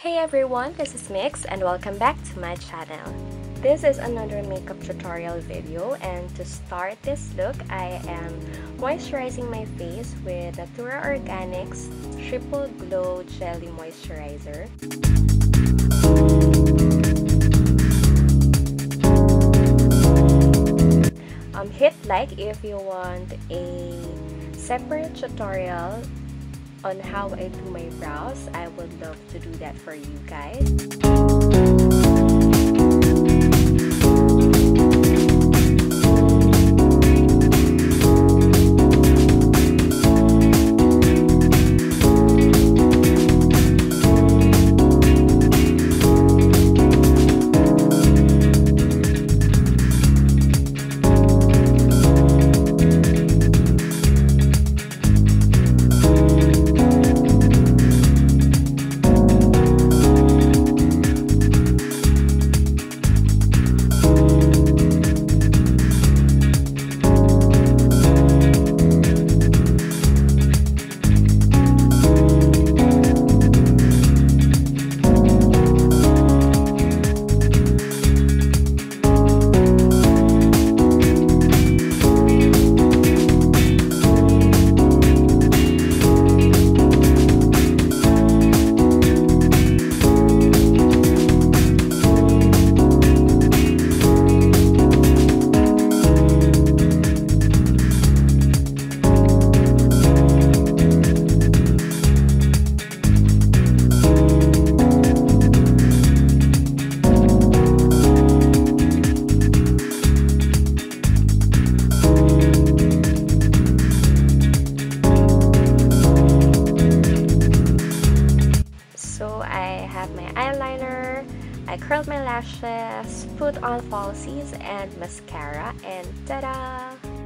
Hey everyone, this is Mics and welcome back to my channel. This is another makeup tutorial video and to start this look, I am moisturizing my face with Natura Organics Triple Glow Jelly Moisturizer. Um, hit like if you want a separate tutorial on how I do my brows. I would love to do that for you guys. Curled my lashes, put on falsies and mascara, and ta-da!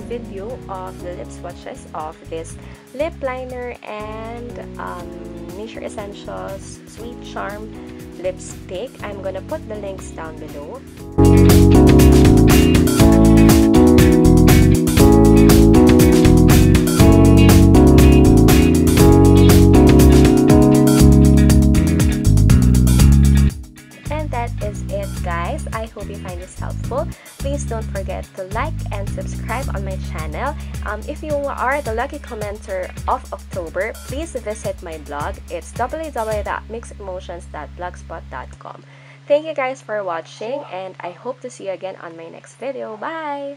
Video of the lip swatches of this lip liner and um, Nature Essentials Sweet Charm lipstick. I'm gonna put the links down below. Helpful. Please don't forget to like and subscribe on my channel. Um, if you are the lucky commenter of October, please visit my blog. It's www.micsemotions.blogspot.com. Thank you guys for watching and I hope to see you again on my next video. Bye!